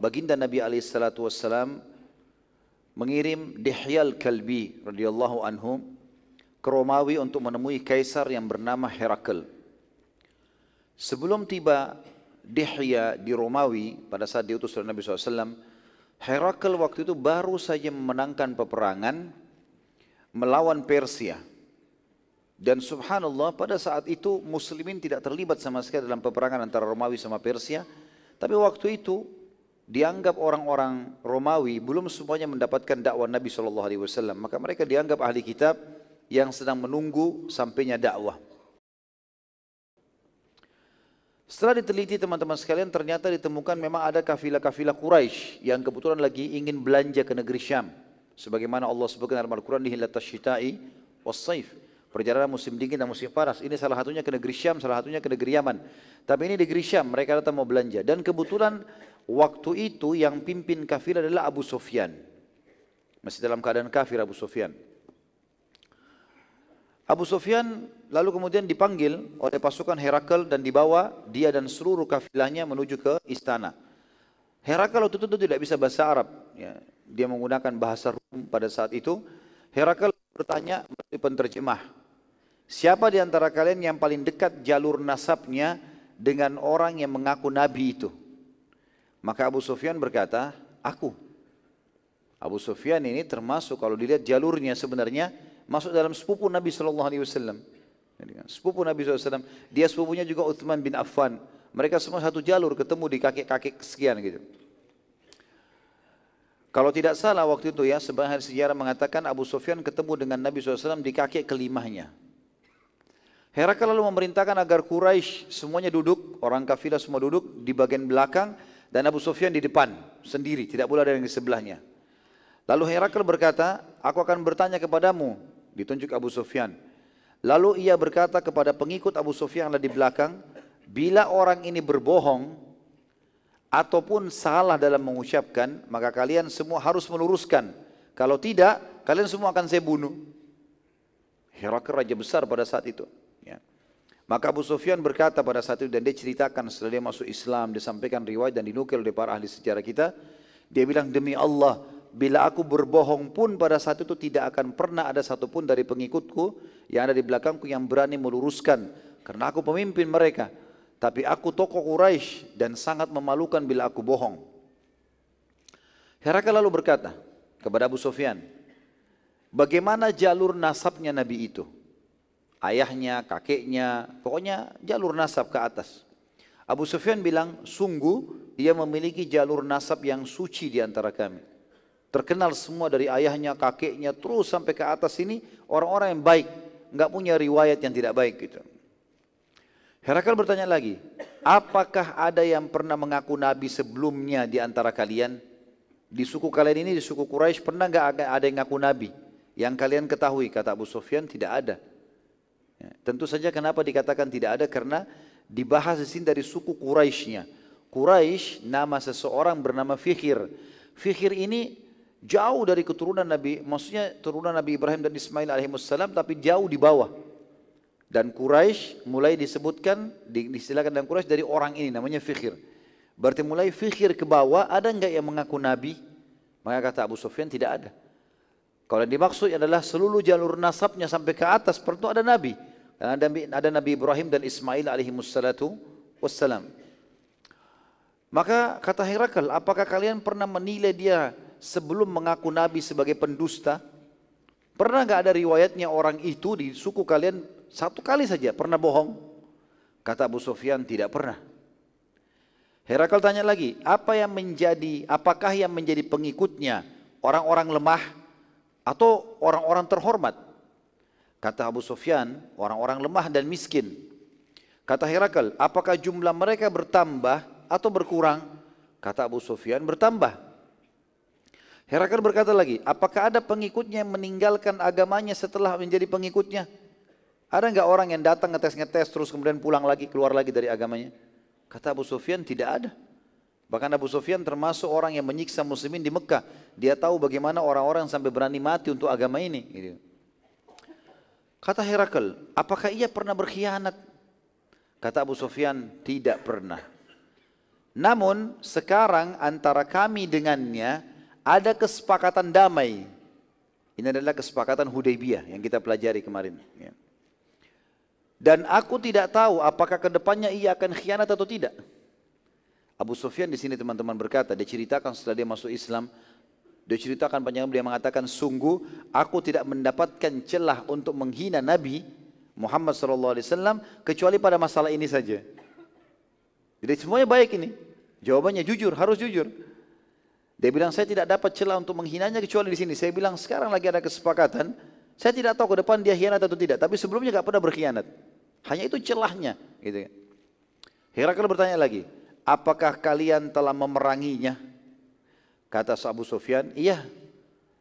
baginda Nabi alaihissalatu mengirim Dihyal Kalbi radhiyallahu anhu ke Romawi untuk menemui kaisar yang bernama Herakl. Sebelum tiba Dihya di Romawi pada saat diutus oleh Nabi SAW, Herakl waktu itu baru saja memenangkan peperangan melawan Persia. Dan subhanallah pada saat itu muslimin tidak terlibat sama sekali dalam peperangan antara Romawi sama Persia. Tapi waktu itu dianggap orang-orang Romawi belum semuanya mendapatkan dakwah Nabi SAW. Maka mereka dianggap ahli kitab yang sedang menunggu sampainya dakwah. Setelah diteliti teman-teman sekalian ternyata ditemukan memang ada kafilah-kafilah Quraisy yang kebetulan lagi ingin belanja ke negeri Syam. Sebagaimana Allah sebutkan dalam Al-Quran di hilatas syita'i was saif Perjalanan musim dingin dan musim panas. Ini salah satunya ke negeri Syam, salah satunya ke negeri Yaman. Tapi ini negeri Syam, mereka datang mau belanja. Dan kebetulan waktu itu yang pimpin kafir adalah Abu Sufyan. Masih dalam keadaan kafir Abu Sufyan. Abu Sufyan lalu kemudian dipanggil oleh pasukan Herakl dan dibawa dia dan seluruh kafilahnya menuju ke istana. Herakl waktu itu tidak bisa bahasa Arab. Ya, dia menggunakan bahasa Rum pada saat itu. Herakl bertanya melalui penterjemah. Siapa di antara kalian yang paling dekat jalur nasabnya dengan orang yang mengaku nabi itu? Maka Abu Sufyan berkata, aku. Abu Sufyan ini termasuk kalau dilihat jalurnya sebenarnya masuk dalam sepupu Nabi Shallallahu Alaihi Wasallam. Sepupu Nabi SAW. Dia sepupunya juga Uthman bin Affan. Mereka semua satu jalur ketemu di kakek-kakek sekian gitu. Kalau tidak salah waktu itu ya, sebagian sejarah mengatakan Abu Sufyan ketemu dengan Nabi SAW di kakek kelimahnya. Herakl lalu memerintahkan agar Quraisy semuanya duduk, orang kafilah semua duduk di bagian belakang dan Abu Sufyan di depan sendiri, tidak boleh ada yang di sebelahnya. Lalu Herakl berkata, aku akan bertanya kepadamu, ditunjuk Abu Sufyan. Lalu ia berkata kepada pengikut Abu Sufyan yang ada di belakang, bila orang ini berbohong ataupun salah dalam mengucapkan, maka kalian semua harus meluruskan. Kalau tidak, kalian semua akan saya bunuh. Herakl raja besar pada saat itu. Maka Abu Sufyan berkata pada saat itu dan dia ceritakan setelah dia masuk Islam, dia sampaikan riwayat dan dinukil oleh para ahli sejarah kita. Dia bilang demi Allah, bila aku berbohong pun pada saat itu tidak akan pernah ada satupun dari pengikutku yang ada di belakangku yang berani meluruskan. Karena aku pemimpin mereka. Tapi aku tokoh Quraisy dan sangat memalukan bila aku bohong. Herakal lalu berkata kepada Abu Sufyan, bagaimana jalur nasabnya Nabi itu? Ayahnya, kakeknya, pokoknya jalur nasab ke atas. Abu Sufyan bilang, sungguh dia memiliki jalur nasab yang suci di antara kami. Terkenal semua dari ayahnya, kakeknya, terus sampai ke atas ini orang-orang yang baik, nggak punya riwayat yang tidak baik gitu. Herakal bertanya lagi, apakah ada yang pernah mengaku nabi sebelumnya di antara kalian? Di suku kalian ini, di suku Quraisy pernah nggak ada yang ngaku nabi? Yang kalian ketahui, kata Abu Sufyan, tidak ada. Ya, tentu saja kenapa dikatakan tidak ada karena dibahas di sini dari suku Quraisynya. Quraisy nama seseorang bernama Fikhir. Fikhir ini jauh dari keturunan Nabi, maksudnya turunan Nabi Ibrahim dan Ismail alaihissalam tapi jauh di bawah. Dan Quraisy mulai disebutkan, diistilahkan dalam Quraisy dari orang ini namanya Fikhir. Berarti mulai Fikhir ke bawah ada enggak yang mengaku Nabi? Maka kata Abu Sufyan tidak ada. Kalau yang dimaksud adalah seluruh jalur nasabnya sampai ke atas, perlu ada Nabi. Ada, ada Nabi Ibrahim dan Ismail alaihi wassalatu wassalam. Maka kata Herakl, apakah kalian pernah menilai dia sebelum mengaku Nabi sebagai pendusta? Pernah nggak ada riwayatnya orang itu di suku kalian satu kali saja pernah bohong? Kata Abu Sufyan tidak pernah. Herakl tanya lagi, apa yang menjadi, apakah yang menjadi pengikutnya orang-orang lemah atau orang-orang terhormat. Kata Abu Sufyan, orang-orang lemah dan miskin. Kata Herakl, apakah jumlah mereka bertambah atau berkurang? Kata Abu Sufyan, bertambah. Herakl berkata lagi, apakah ada pengikutnya yang meninggalkan agamanya setelah menjadi pengikutnya? Ada enggak orang yang datang ngetes-ngetes terus kemudian pulang lagi, keluar lagi dari agamanya? Kata Abu Sufyan, tidak ada. Bahkan Abu Sufyan termasuk orang yang menyiksa muslimin di Mekah. Dia tahu bagaimana orang-orang sampai berani mati untuk agama ini. Gitu. Kata Herakl, apakah ia pernah berkhianat? Kata Abu Sufyan, tidak pernah. Namun sekarang antara kami dengannya ada kesepakatan damai. Ini adalah kesepakatan Hudaybiyah yang kita pelajari kemarin. Ya. Dan aku tidak tahu apakah ke depannya ia akan khianat atau tidak. Abu Sufyan di sini teman-teman berkata, dia ceritakan setelah dia masuk Islam, dia ceritakan panjang dia mengatakan, sungguh aku tidak mendapatkan celah untuk menghina Nabi Muhammad SAW kecuali pada masalah ini saja. Jadi semuanya baik ini. Jawabannya jujur, harus jujur. Dia bilang saya tidak dapat celah untuk menghinanya kecuali di sini. Saya bilang sekarang lagi ada kesepakatan. Saya tidak tahu ke depan dia khianat atau tidak. Tapi sebelumnya gak pernah berkhianat. Hanya itu celahnya. Gitu. Herakl bertanya lagi. Apakah kalian telah memeranginya? Kata Abu Sufyan, iya.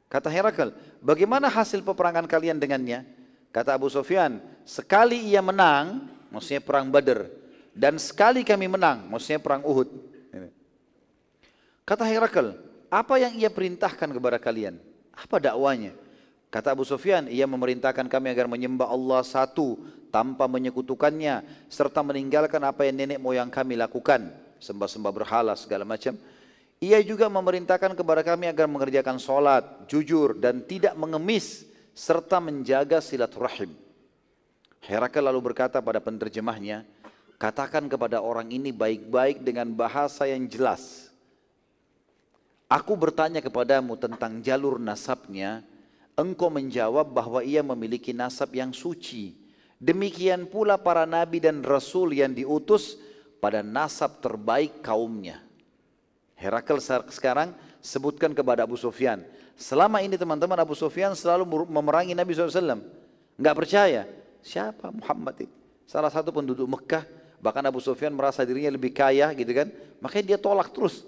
Kata Herakl, bagaimana hasil peperangan kalian dengannya? Kata Abu Sufyan, sekali ia menang, maksudnya perang Badr, dan sekali kami menang, maksudnya perang Uhud. Kata Herakl, apa yang ia perintahkan kepada kalian? Apa dakwanya? Kata Abu Sufyan, ia memerintahkan kami agar menyembah Allah satu tanpa menyekutukannya serta meninggalkan apa yang nenek moyang kami lakukan, sembah-sembah berhala segala macam. Ia juga memerintahkan kepada kami agar mengerjakan solat, jujur dan tidak mengemis serta menjaga silaturahim. Herakl lalu berkata pada penerjemahnya, katakan kepada orang ini baik-baik dengan bahasa yang jelas Aku bertanya kepadamu tentang jalur nasabnya, engkau menjawab bahwa ia memiliki nasab yang suci. Demikian pula para nabi dan rasul yang diutus pada nasab terbaik kaumnya. Herakl sekarang sebutkan kepada Abu Sufyan. Selama ini teman-teman Abu Sufyan selalu memerangi Nabi SAW. Enggak percaya. Siapa Muhammad itu? Salah satu penduduk Mekah. Bahkan Abu Sufyan merasa dirinya lebih kaya gitu kan. Makanya dia tolak terus.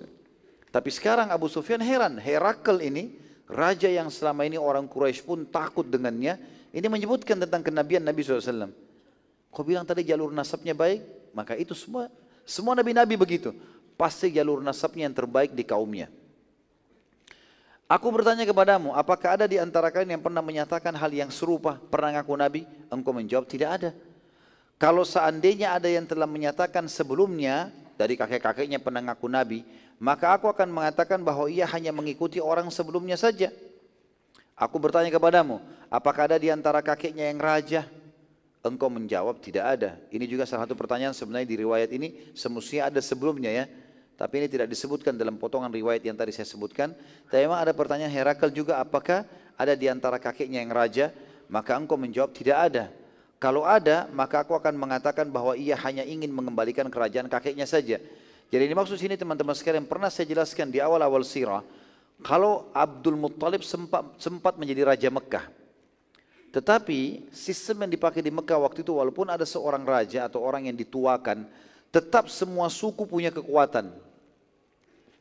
Tapi sekarang Abu Sufyan heran, Herakl ini, raja yang selama ini orang Quraisy pun takut dengannya, ini menyebutkan tentang kenabian Nabi SAW. Kau bilang tadi jalur nasabnya baik, maka itu semua semua nabi-nabi begitu. Pasti jalur nasabnya yang terbaik di kaumnya. Aku bertanya kepadamu, apakah ada di antara kalian yang pernah menyatakan hal yang serupa, pernah ngaku nabi? Engkau menjawab, tidak ada. Kalau seandainya ada yang telah menyatakan sebelumnya, dari kakek-kakeknya pernah ngaku nabi, maka aku akan mengatakan bahwa ia hanya mengikuti orang sebelumnya saja. Aku bertanya kepadamu, apakah ada di antara kakeknya yang raja? Engkau menjawab tidak ada. Ini juga salah satu pertanyaan sebenarnya di riwayat ini semestinya ada sebelumnya ya. Tapi ini tidak disebutkan dalam potongan riwayat yang tadi saya sebutkan. Tapi memang ada pertanyaan Herakl juga apakah ada di antara kakeknya yang raja? Maka engkau menjawab tidak ada. Kalau ada, maka aku akan mengatakan bahwa ia hanya ingin mengembalikan kerajaan kakeknya saja. Jadi ini maksud sini teman-teman sekalian pernah saya jelaskan di awal-awal sirah. Kalau Abdul Muttalib sempat, sempat menjadi Raja Mekah. Tetapi sistem yang dipakai di Mekah waktu itu walaupun ada seorang raja atau orang yang dituakan. Tetap semua suku punya kekuatan.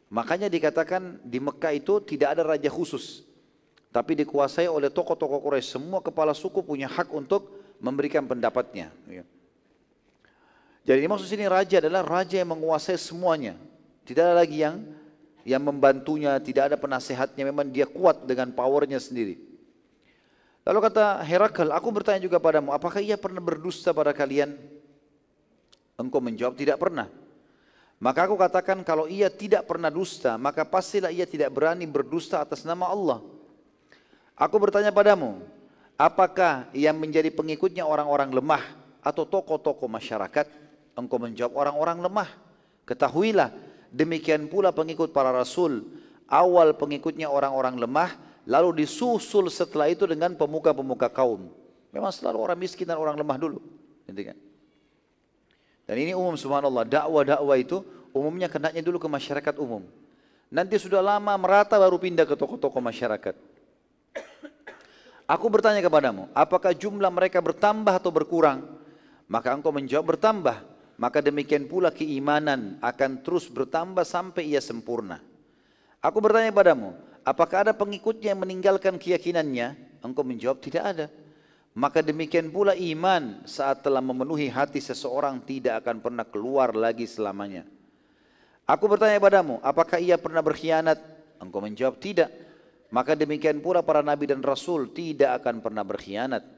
Makanya dikatakan di Mekah itu tidak ada raja khusus. Tapi dikuasai oleh tokoh-tokoh Quraisy. Semua kepala suku punya hak untuk memberikan pendapatnya. Ya. Jadi maksud sini raja adalah raja yang menguasai semuanya. Tidak ada lagi yang yang membantunya, tidak ada penasehatnya, memang dia kuat dengan powernya sendiri. Lalu kata Herakl, aku bertanya juga padamu, apakah ia pernah berdusta pada kalian? Engkau menjawab, tidak pernah. Maka aku katakan kalau ia tidak pernah dusta, maka pastilah ia tidak berani berdusta atas nama Allah. Aku bertanya padamu, apakah yang menjadi pengikutnya orang-orang lemah atau tokoh-tokoh masyarakat? engkau menjawab orang-orang lemah. Ketahuilah, demikian pula pengikut para rasul. Awal pengikutnya orang-orang lemah, lalu disusul setelah itu dengan pemuka-pemuka kaum. Memang selalu orang miskin dan orang lemah dulu. Kan? Dan ini umum subhanallah, dakwah-dakwah itu umumnya kenanya dulu ke masyarakat umum. Nanti sudah lama merata baru pindah ke tokoh-tokoh masyarakat. Aku bertanya kepadamu, apakah jumlah mereka bertambah atau berkurang? Maka engkau menjawab bertambah maka demikian pula keimanan akan terus bertambah sampai ia sempurna. Aku bertanya padamu, apakah ada pengikutnya yang meninggalkan keyakinannya? Engkau menjawab tidak ada. Maka demikian pula iman saat telah memenuhi hati seseorang tidak akan pernah keluar lagi selamanya. Aku bertanya padamu, apakah ia pernah berkhianat? Engkau menjawab tidak. Maka demikian pula para nabi dan rasul tidak akan pernah berkhianat.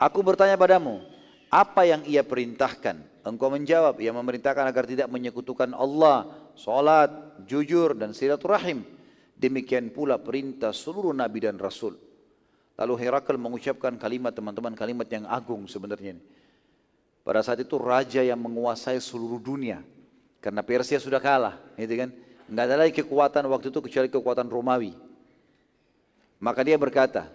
Aku bertanya padamu, apa yang ia perintahkan? Engkau menjawab, ia memerintahkan agar tidak menyekutukan Allah salat, jujur dan silaturahim. Demikian pula perintah seluruh nabi dan rasul. Lalu Herakl mengucapkan kalimat teman-teman kalimat yang agung sebenarnya. Pada saat itu raja yang menguasai seluruh dunia. Karena Persia sudah kalah, gitu kan? Enggak ada lagi kekuatan waktu itu kecuali kekuatan Romawi. Maka dia berkata,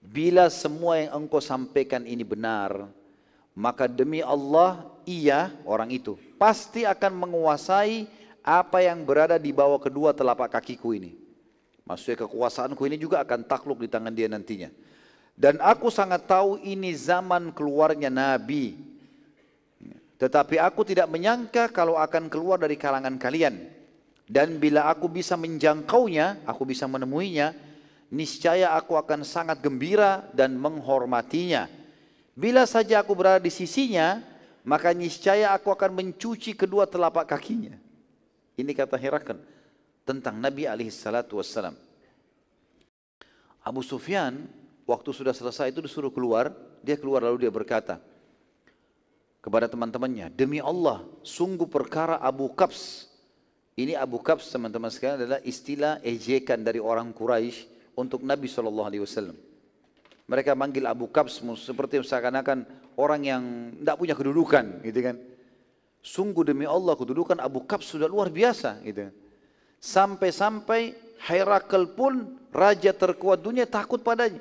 bila semua yang engkau sampaikan ini benar, maka demi Allah ia orang itu pasti akan menguasai apa yang berada di bawah kedua telapak kakiku ini. Maksudnya kekuasaanku ini juga akan takluk di tangan dia nantinya. Dan aku sangat tahu ini zaman keluarnya Nabi. Tetapi aku tidak menyangka kalau akan keluar dari kalangan kalian. Dan bila aku bisa menjangkaunya, aku bisa menemuinya, niscaya aku akan sangat gembira dan menghormatinya. Bila saja aku berada di sisinya, maka niscaya aku akan mencuci kedua telapak kakinya. Ini kata Herakl tentang Nabi alaihi salatu wassalam. Abu Sufyan waktu sudah selesai itu disuruh keluar, dia keluar lalu dia berkata kepada teman-temannya, demi Allah, sungguh perkara Abu Kabs. Ini Abu Kabs teman-teman sekalian adalah istilah ejekan dari orang Quraisy untuk Nabi Wasallam. Mereka manggil Abu Kabs seperti seakan-akan orang yang tidak punya kedudukan, gitu kan. Sungguh demi Allah kedudukan Abu Kabs sudah luar biasa, gitu. Kan. Sampai-sampai Herakl pun raja terkuat dunia takut padanya.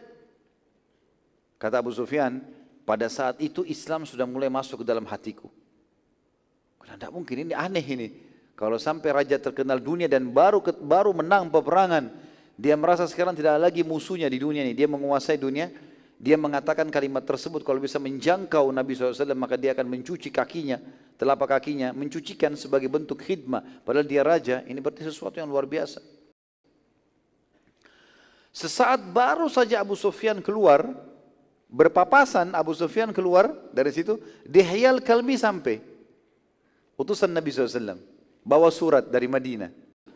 Kata Abu Sufyan, pada saat itu Islam sudah mulai masuk ke dalam hatiku. Karena tidak mungkin ini aneh ini. Kalau sampai raja terkenal dunia dan baru baru menang peperangan, dia merasa sekarang tidak lagi musuhnya di dunia ini. Dia menguasai dunia. Dia mengatakan kalimat tersebut kalau bisa menjangkau Nabi SAW maka dia akan mencuci kakinya telapak kakinya, mencucikan sebagai bentuk khidmah. Padahal dia raja, ini berarti sesuatu yang luar biasa. Sesaat baru saja Abu Sufyan keluar, berpapasan Abu Sufyan keluar dari situ, Dihyal Kalbi sampai. Utusan Nabi SAW. Bawa surat dari Madinah.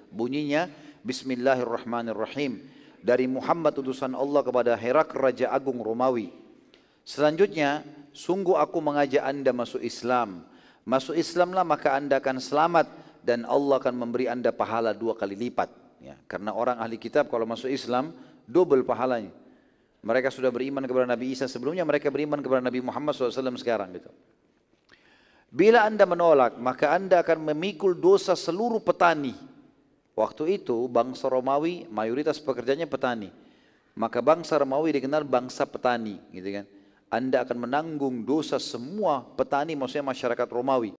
Bunyinya, Bismillahirrahmanirrahim. Dari Muhammad utusan Allah kepada Herak Raja Agung Romawi. Selanjutnya, sungguh aku mengajak anda masuk Islam Masuk Islamlah maka anda akan selamat dan Allah akan memberi anda pahala dua kali lipat. Ya, karena orang ahli kitab kalau masuk Islam double pahalanya. Mereka sudah beriman kepada Nabi Isa sebelumnya, mereka beriman kepada Nabi Muhammad SAW sekarang. Gitu. Bila anda menolak, maka anda akan memikul dosa seluruh petani. Waktu itu bangsa Romawi mayoritas pekerjanya petani. Maka bangsa Romawi dikenal bangsa petani, gitu kan. Anda akan menanggung dosa semua petani, maksudnya masyarakat Romawi.